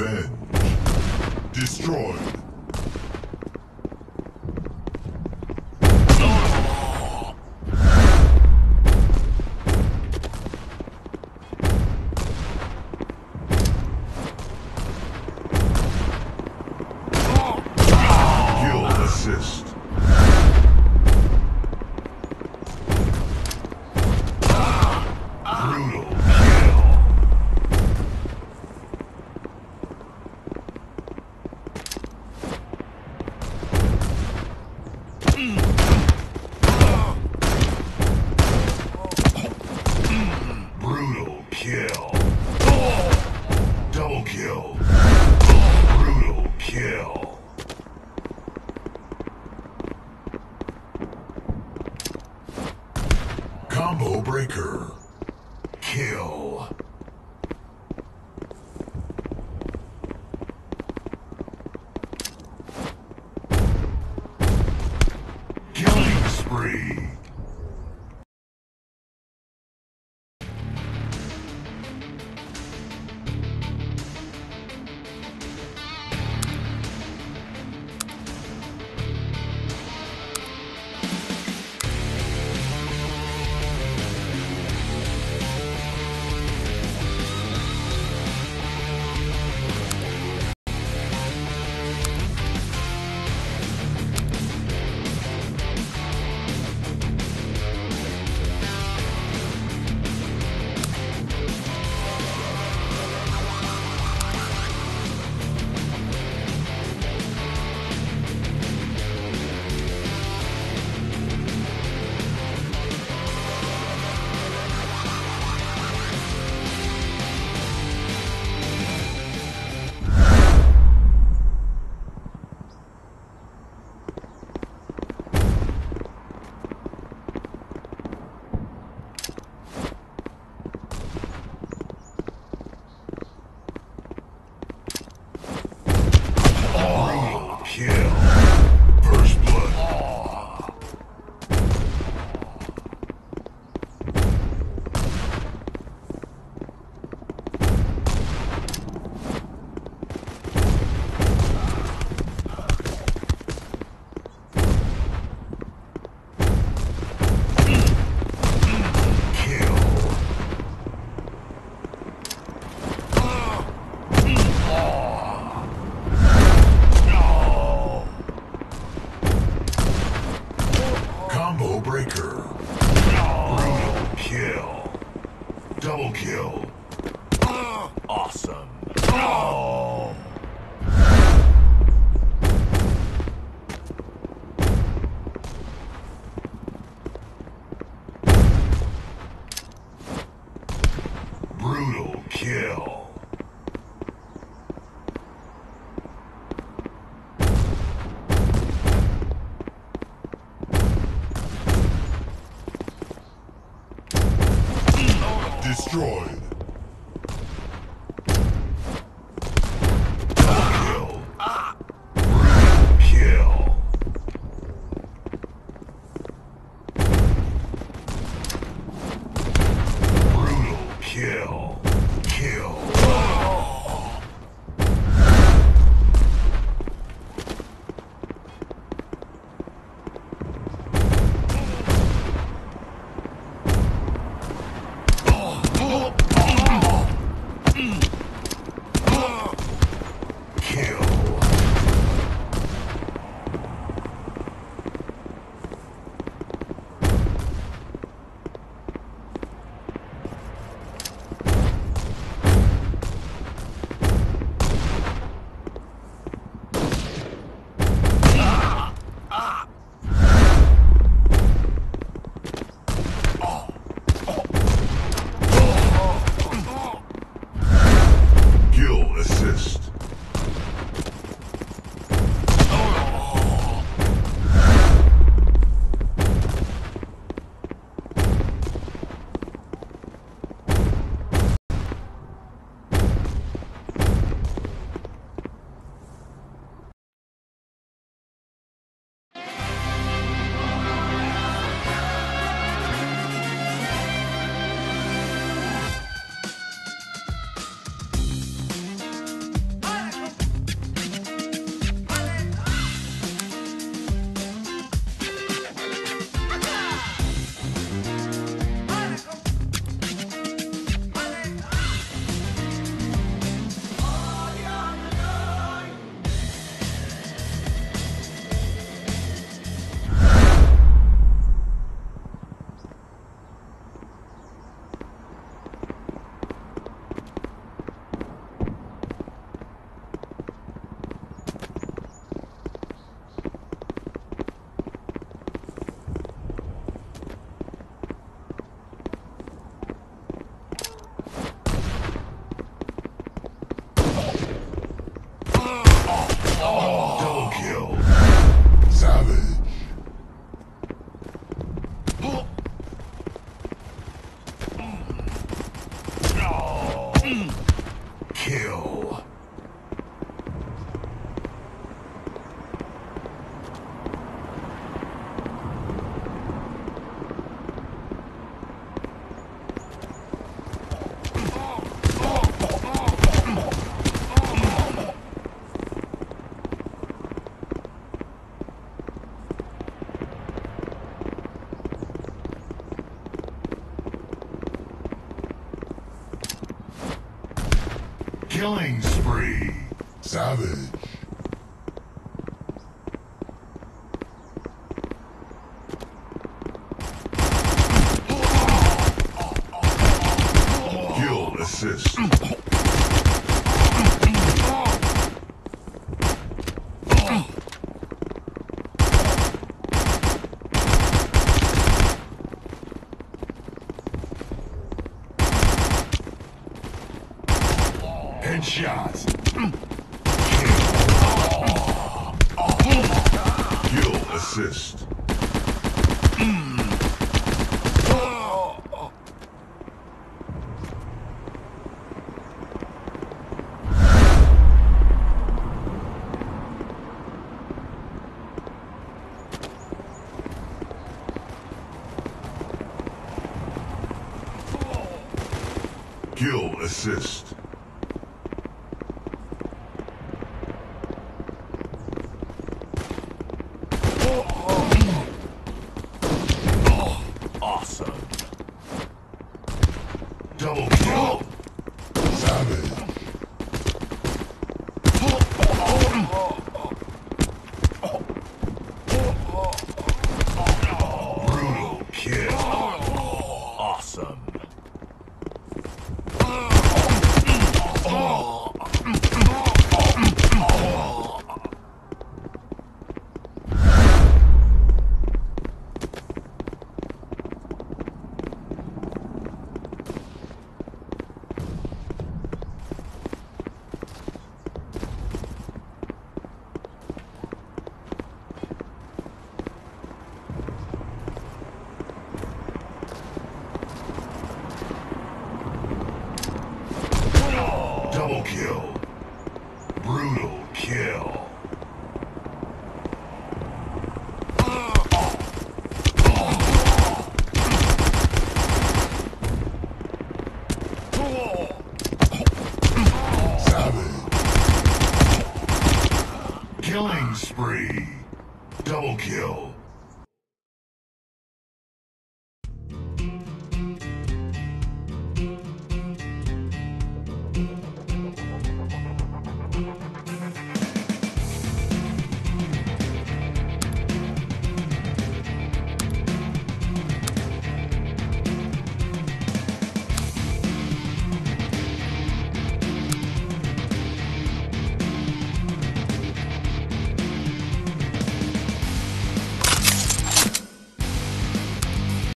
Revenge. Destroyed. free. Kill. Killing spree. Savage. Kill assist. Kill. Kill assist.